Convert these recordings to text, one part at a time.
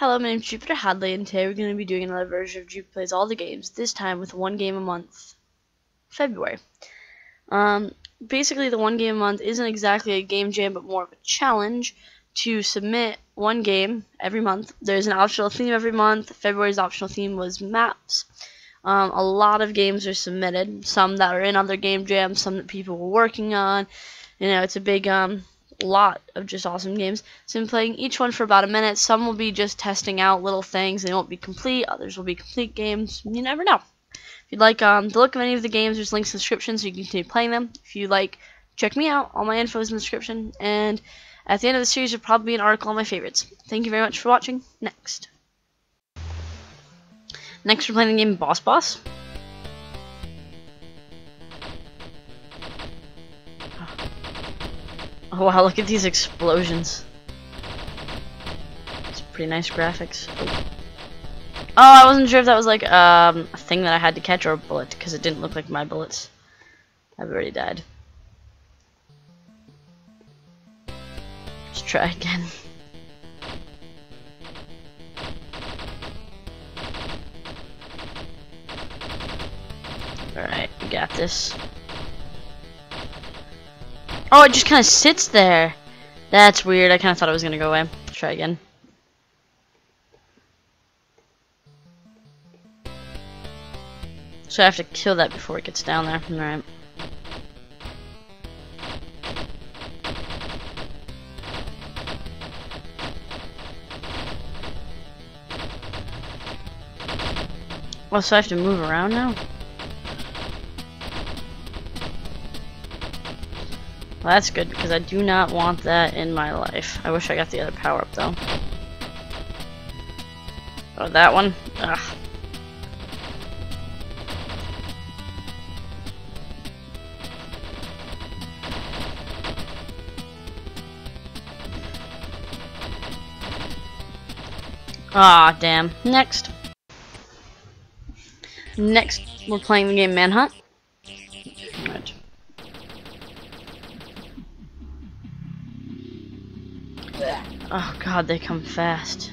Hello, my name is Jupiter Hadley, and today we're going to be doing another version of Jupiter Plays All the Games, this time with one game a month, February. Um, basically, the one game a month isn't exactly a game jam, but more of a challenge to submit one game every month. There's an optional theme every month. February's optional theme was maps. Um, a lot of games are submitted, some that are in other game jams, some that people were working on. You know, it's a big um, lot of just awesome games. So I'm playing each one for about a minute. Some will be just testing out little things. They won't be complete. Others will be complete games. You never know. If you'd like um, the look of any of the games, there's links in the description so you can continue playing them. If you like, check me out. All my info is in the description. And at the end of the series, there'll probably be an article on my favorites. Thank you very much for watching. Next. Next, we're playing the game Boss Boss. wow, look at these explosions. It's pretty nice graphics. Oh. oh, I wasn't sure if that was like um, a thing that I had to catch or a bullet, because it didn't look like my bullets. I've already died. Let's try again. Alright, we got this. Oh, it just kind of sits there. That's weird. I kind of thought it was going to go away. Let's try again. So I have to kill that before it gets down there. Alright. Oh, so I have to move around now? That's good, because I do not want that in my life. I wish I got the other power-up, though. Oh, that one? Ugh. Ah, damn. Next. Next, we're playing the game Manhunt. Oh god, they come fast.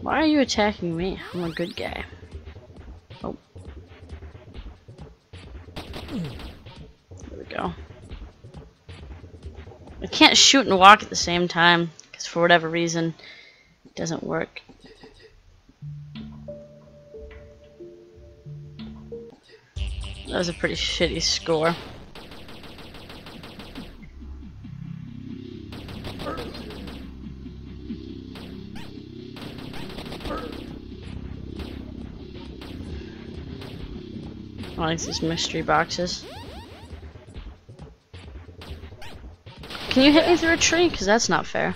Why are you attacking me? I'm a good guy. Oh. There we go. I can't shoot and walk at the same time, because for whatever reason, it doesn't work. That was a pretty shitty score. I like these mystery boxes. Can you hit me through a tree? Because that's not fair.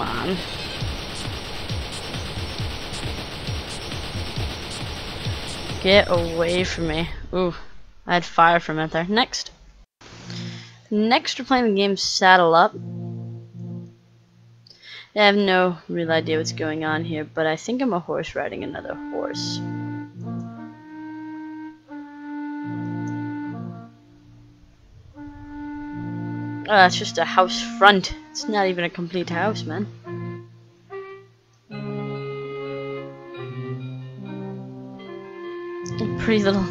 On. Get away from me. Ooh, I had fire from it there. Next. Next, we're playing the game Saddle Up. I have no real idea what's going on here, but I think I'm a horse riding another horse. Oh, that's just a house front. It's not even a complete house, man. A pretty little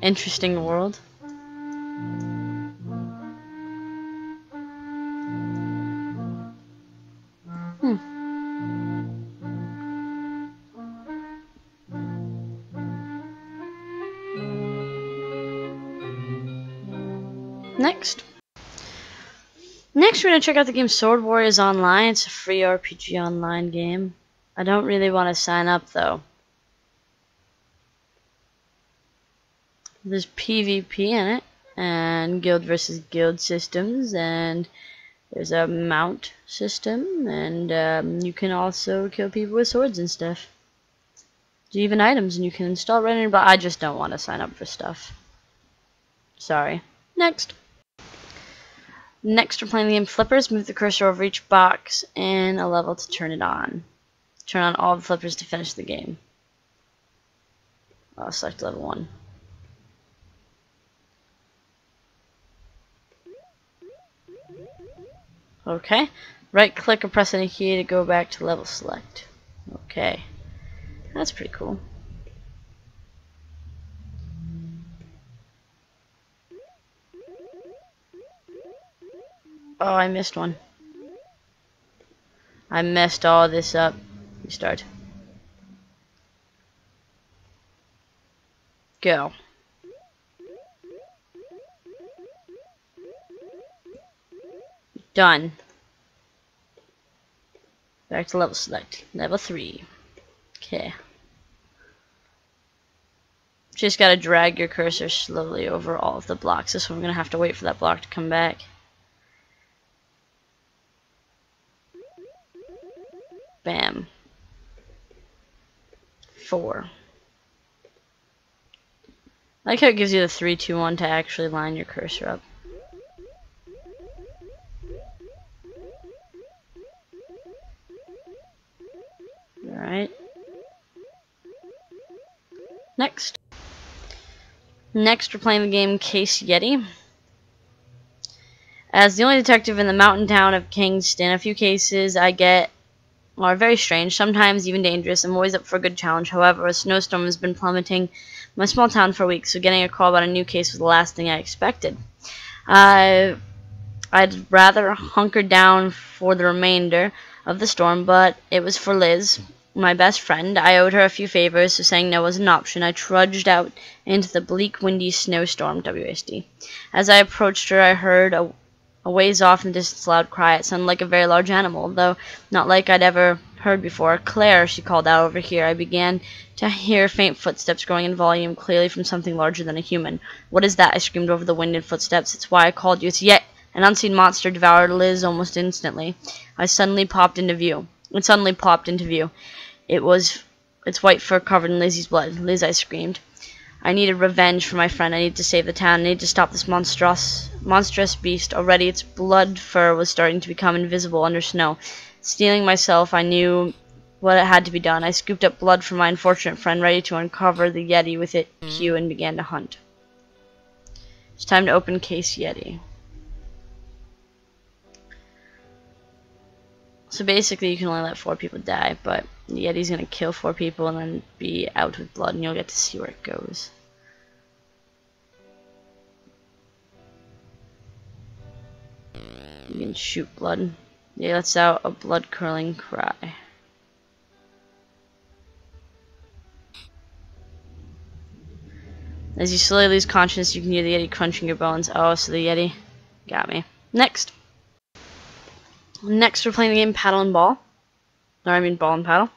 interesting world. Hmm. Next. Next, we're going to check out the game Sword Warriors Online. It's a free RPG online game. I don't really want to sign up, though. There's PvP in it, and guild versus guild systems, and there's a mount system, and um, you can also kill people with swords and stuff. Even items, and you can install it but I just don't want to sign up for stuff. Sorry. Next. Next, we're playing the game Flippers. Move the cursor over each box in a level to turn it on. Turn on all the flippers to finish the game. I'll select level 1. Okay. Right click or press any key to go back to level select. Okay. That's pretty cool. Oh, I missed one. I messed all this up. Restart. Go. Done. Back to level select. Level 3. Okay. Just gotta drag your cursor slowly over all of the blocks. This one we're gonna have to wait for that block to come back. Bam. Four. I like how it gives you the 3, 2, 1 to actually line your cursor up. Alright. Next. Next, we're playing the game Case Yeti. As the only detective in the mountain town of Kingston, a few cases I get are very strange, sometimes even dangerous. I'm always up for a good challenge. However, a snowstorm has been plummeting my small town for weeks, so getting a call about a new case was the last thing I expected. Uh, I'd rather hunker down for the remainder of the storm, but it was for Liz, my best friend. I owed her a few favors, so saying no was an option. I trudged out into the bleak, windy snowstorm, WSD. As I approached her, I heard a a ways off in the distance, loud cry. It sounded like a very large animal, though not like I'd ever heard before. Claire, she called out over here. I began to hear faint footsteps growing in volume, clearly from something larger than a human. What is that? I screamed over the wind and footsteps. It's why I called you. It's yet an unseen monster devoured Liz almost instantly. I suddenly popped into view. It suddenly popped into view. It was its white fur covered in Lizzie's blood. Liz, I screamed. I needed revenge for my friend. I needed to save the town. I needed to stop this monstrous, monstrous beast. Already its blood fur was starting to become invisible under snow. Stealing myself, I knew what had to be done. I scooped up blood from my unfortunate friend, ready to uncover the Yeti with it cue and began to hunt. It's time to open case Yeti. So basically, you can only let four people die, but the Yeti's gonna kill four people and then be out with blood, and you'll get to see where it goes. You can shoot blood. Yeah, lets out a blood curling cry. As you slowly lose consciousness, you can hear the Yeti crunching your bones. Oh, so the Yeti got me. Next. Next, we're playing the game Paddle and Ball. Or, I mean, Ball and Paddle.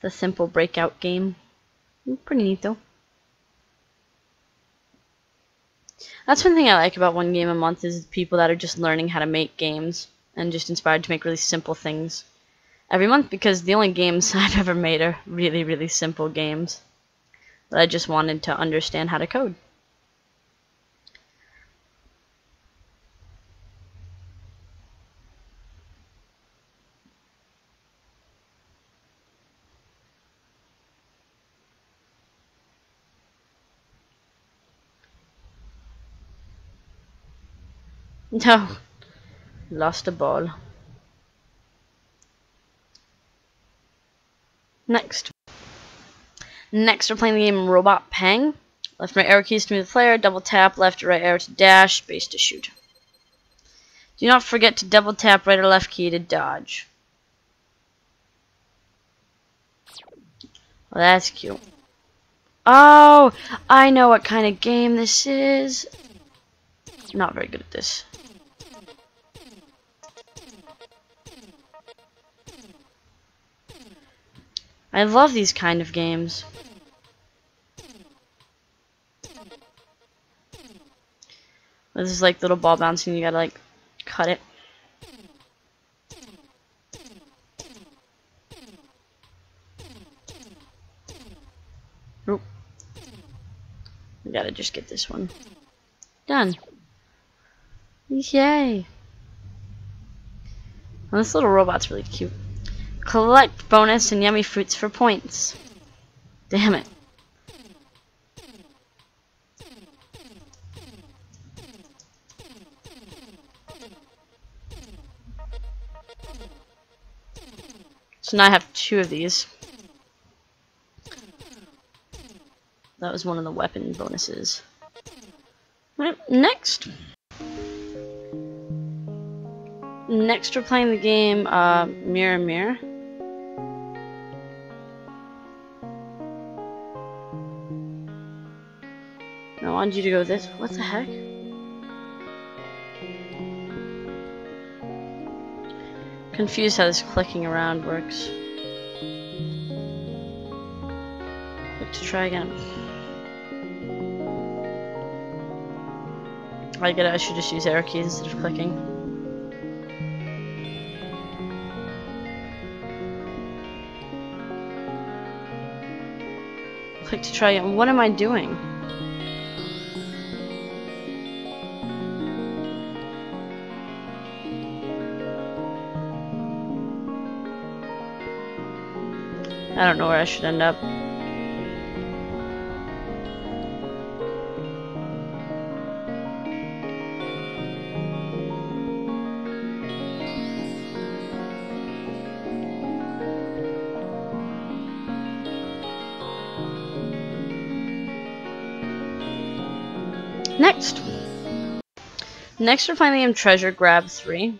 The simple breakout game. Pretty neat, though. That's one thing I like about one game a month is people that are just learning how to make games and just inspired to make really simple things every month because the only games I've ever made are really, really simple games that I just wanted to understand how to code. No. Lost a ball. Next. Next, we're playing the game Robot Pang. Left right arrow keys to move the player, double tap, left or right arrow to dash, space to shoot. Do not forget to double tap right or left key to dodge. Well, that's cute. Oh, I know what kind of game this is. I'm not very good at this. I love these kind of games. This is like little ball bouncing, you gotta like cut it. Oop. We gotta just get this one. Done. Yay! Well, this little robot's really cute. Collect bonus and yummy fruits for points. Damn it. So now I have two of these. That was one of the weapon bonuses. Right, next. Next we're playing the game uh, Mirror Mirror. Wanted you to go this. What the heck? Confused how this clicking around works. Let's try again. I get it, I should just use arrow keys instead of clicking. Click to try again. What am I doing? I don't know where I should end up. Next. Next we're the game Treasure Grab 3.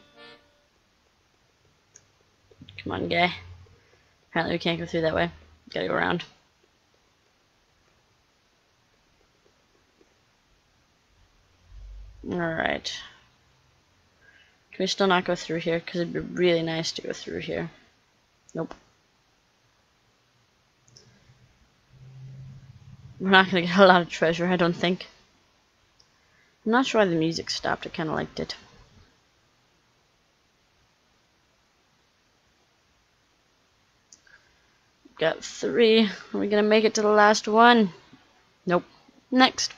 Come on, guy. Apparently we can't go through that way. Gotta go around. Alright. Can we still not go through here? Because it'd be really nice to go through here. Nope. We're not going to get a lot of treasure, I don't think. I'm not sure why the music stopped. I kind of liked it. Got three. Are we going to make it to the last one? Nope. Next.